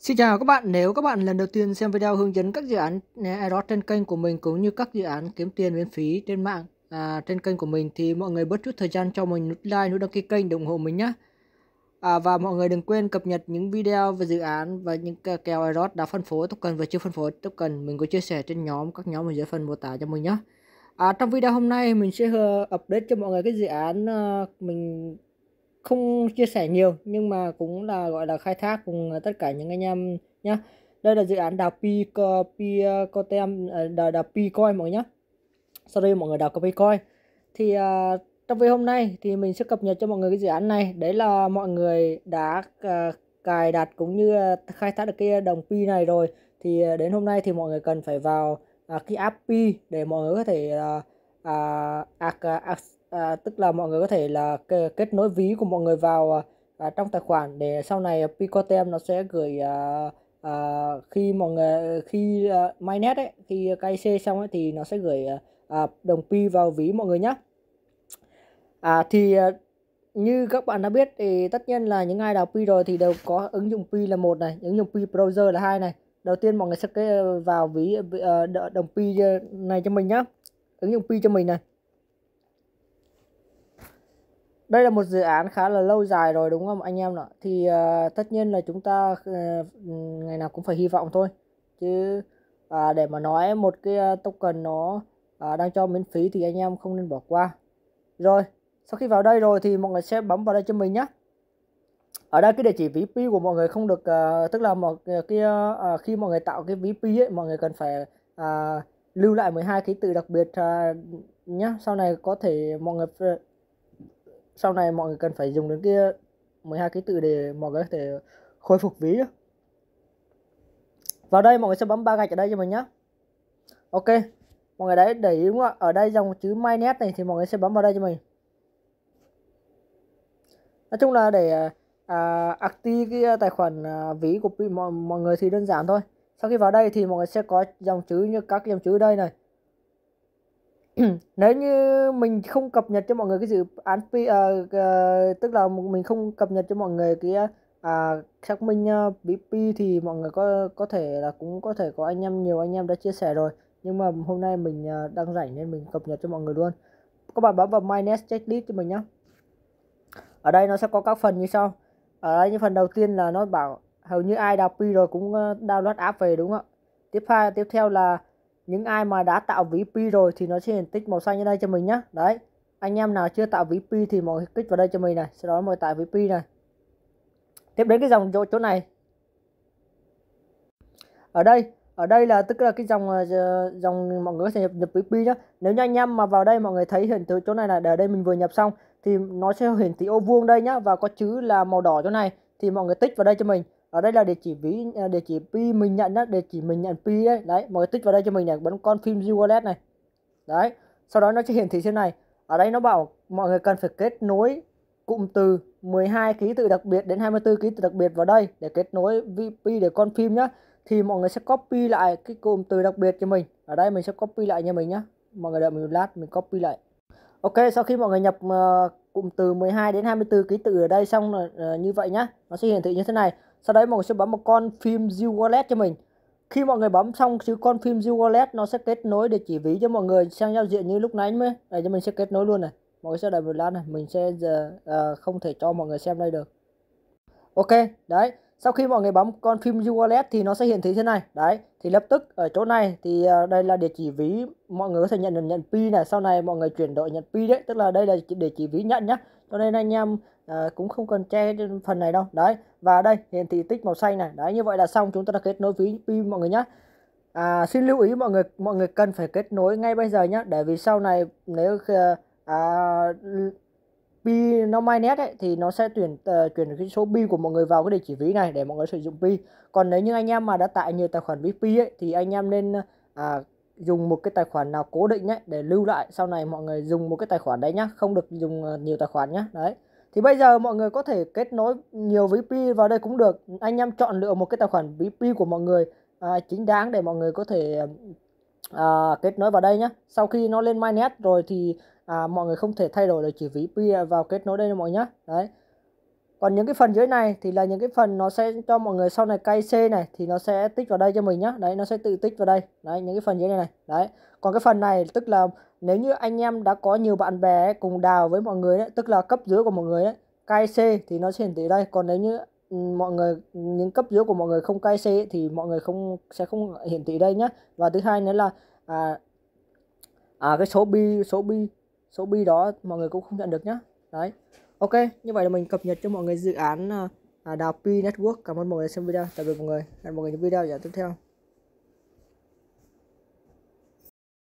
Xin chào các bạn, nếu các bạn lần đầu tiên xem video hướng dẫn các dự án à, airdrop trên kênh của mình cũng như các dự án kiếm tiền miễn phí trên mạng à, trên kênh của mình thì mọi người bớt chút thời gian cho mình nút like, nút đăng ký kênh để ủng hộ mình nhé. À, và mọi người đừng quên cập nhật những video về dự án và những kèo airdrop đã phân phối token và chưa phân phối token mình có chia sẻ trên nhóm các nhóm ở dưới phần mô tả cho mình nhé. À, trong video hôm nay mình sẽ ờ, update cho mọi người cái dự án ờ, mình không chia sẻ nhiều nhưng mà cũng là gọi là khai thác cùng tất cả những anh em nhé đây là dự án đào pi pi cotem đào, ờ, đào pi coin mọi người nhé sau đây mọi người đào pi coin. Thì uh, trong video hôm nay thì mình sẽ cập nhật cho mọi người cái dự án này. Đấy là mọi người đã uh, cài đặt cũng như uh, khai thác được cái đồng pi này rồi. Thì uh, đến hôm nay thì mọi người cần phải vào uh, cái app pi để mọi người có thể uh, uh, à, tức là mọi người có thể là kết nối ví của mọi người vào à, trong tài khoản để sau này Picotem nó sẽ gửi à, à, khi mọi người khi à, mainnet ấy khi KIC xong ấy thì nó sẽ gửi à, đồng pi vào ví mọi người nhé à, thì à, như các bạn đã biết thì tất nhiên là những ai đào pi rồi thì đều có ứng dụng pi là một này ứng dụng pi browser là hai này. Đầu tiên mọi người sẽ vào ví đồng pi này cho mình nhé ứng dụng pi cho mình này. Đây là một dự án khá là lâu dài rồi đúng không anh em ạ? Thì uh, tất nhiên là chúng ta uh, ngày nào cũng phải hy vọng thôi. Chứ uh, để mà nói một cái uh, token nó uh, đang cho miễn phí thì anh em không nên bỏ qua. Rồi sau khi vào đây rồi thì mọi người sẽ bấm vào đây cho mình nhé ở đây cái địa chỉ VP của mọi người không được uh, tức là một cái uh, khi mọi người tạo cái VP ấy mọi người cần phải uh, lưu lại 12 ký tự đặc biệt à, uh, nhé sau này có thể mọi người sau này mọi người cần phải dùng đến kia 12 ký tự để mọi người có thể khôi phục ví nhá. vào đây mọi người sẽ bấm ba gạch ở đây cho mình nhé ok mọi người đấy để ý đúng không ạ? Ở đây dòng chữ mynet này thì mọi người sẽ bấm vào đây cho mình. Nói chung là để à, à active cái à, tài khoản à, ví của mọi, mọi người thì đơn giản thôi sau khi vào đây thì mọi người sẽ có dòng chữ như các dòng chữ đây này. Nếu như mình không cập nhật cho mọi người cái dự án uh, uh, tức là mình không cập nhật cho mọi người cái uh, xác minh uh, BP thì mọi người có có thể là cũng có thể có anh em nhiều anh em đã chia sẻ rồi. Nhưng mà hôm nay mình uh, đang rảnh nên mình cập nhật cho mọi người luôn. Các bạn bấm vào mynet checklist cho mình nhé ở đây nó sẽ có các phần như sau. Ở đây như phần đầu tiên là nó bảo hầu như ai đào pi rồi cũng ờ, download app về đúng không ạ? Tiếp hai tiếp theo là những ai mà đã tạo ví pi rồi thì nó sẽ hiển tích màu xanh như đây cho mình nhé đấy anh em nào chưa tạo ví pi thì mọi người kích vào đây cho mình này sau đó mọi tạo ví pi này. Tiếp đến cái dòng chỗ chỗ này. Ở đây ở đây là tức là cái dòng ờ, dòng mọi người có thể nhập, nhập VP nhé nếu như anh em mà vào đây mọi người thấy hiển từ chỗ này là ở đây mình vừa nhập xong thì nó sẽ hiển thị ô vuông đây nhá và có chữ là màu đỏ chỗ này thì mọi người tích vào đây cho mình ở đây là địa chỉ ví à, địa chỉ pi mình nhận đó địa chỉ mình nhận pi đấy đấy mọi người tích vào đây cho mình là bấm con phim wallet này. Đấy sau đó nó sẽ hiển thị thế này. Ở đây nó bảo mọi người cần phải kết nối cụm từ 12 ký tự đặc biệt đến 24 ký tự đặc biệt vào đây để kết nối VP để con phim nhá. Thì mọi người sẽ copy lại cái cụm từ đặc biệt cho mình. Ở đây mình sẽ copy lại cho mình nhá. Mọi người đợi mình một lát mình copy lại. Ok sau khi mọi người nhập uh, cụm từ 12 đến 24 ký tự ở đây xong uh, như vậy nhá. Nó sẽ hiển thị như thế này sau đấy mọi người sẽ bấm một con phim Zio Wallet cho mình. Khi mọi người bấm xong chữ con phim Zio Wallet nó sẽ kết nối để chỉ ví cho mọi người sang giao diện như lúc nãy mới. Để cho mình sẽ kết nối luôn này. Mọi người sẽ đợi một lát này. Mình sẽ giờ uh, không thể cho mọi người xem đây được. Ok đấy. Sau khi mọi người bấm con phim wallet thì nó sẽ hiển thị thế này. Đấy thì lập tức ở chỗ này thì uh, đây là địa chỉ ví. Mọi người có thể nhận được nhận pi này. Sau này mọi người chuyển đổi nhận pi đấy. Tức là đây là địa chỉ ví nhận nhá. Cho nên anh em à, cũng không cần che phần này đâu. Đấy và đây hiển thị tích màu xanh này. Đấy như vậy là xong. Chúng ta đã kết nối ví pi mọi người nhé à, xin lưu ý mọi người mọi người cần phải kết nối ngay bây giờ nhé để vì sau này nếu à, pi nó mainnet ấy thì nó sẽ tuyển uh, chuyển cái số pi của mọi người vào cái địa chỉ ví này để mọi người sử dụng pi còn nếu như anh em mà đã tạo nhiều tài khoản VP ấy thì anh em nên à, dùng một cái tài khoản nào cố định ấy để lưu lại. Sau này mọi người dùng một cái tài khoản đấy nhá. Không được dùng ờ, nhiều tài khoản nhá. Đấy thì bây giờ mọi người có thể kết nối nhiều VP vào đây cũng được. Anh em chọn lựa một cái tài khoản VP của mọi người à, chính đáng để mọi người có thể à, kết nối vào đây nhé sau khi nó lên mainnet rồi thì à, mọi người không thể thay đổi được chỉ ví pi vào kết nối đây mọi nhé đấy còn những cái phần dưới này thì là những cái phần nó sẽ cho mọi người sau này cay C này thì nó sẽ tích vào đây cho mình nhá. Đấy nó sẽ tự tích vào đây. Đấy những cái phần dưới này này. Đấy. Còn cái phần này tức là nếu như anh em đã có nhiều bạn bè cùng đào với mọi người đấy tức là cấp dưới của mọi người đấy cay C thì nó sẽ hiển thị đây. Còn nếu như ừ, mọi người những cấp dưới của mọi người không cay C thì mọi người không sẽ không hiển thị đây nhá. Và thứ hai nữa là à, à cái số bi số bi số bi đó mọi người cũng không nhận được nhá. Đấy ok, như vậy là mình cập nhật cho mọi người dự án à, à, Đào Pi Network. Cảm ơn mọi người xem video. Tạm biệt mọi người. Hẹn mọi người những video tiếp theo.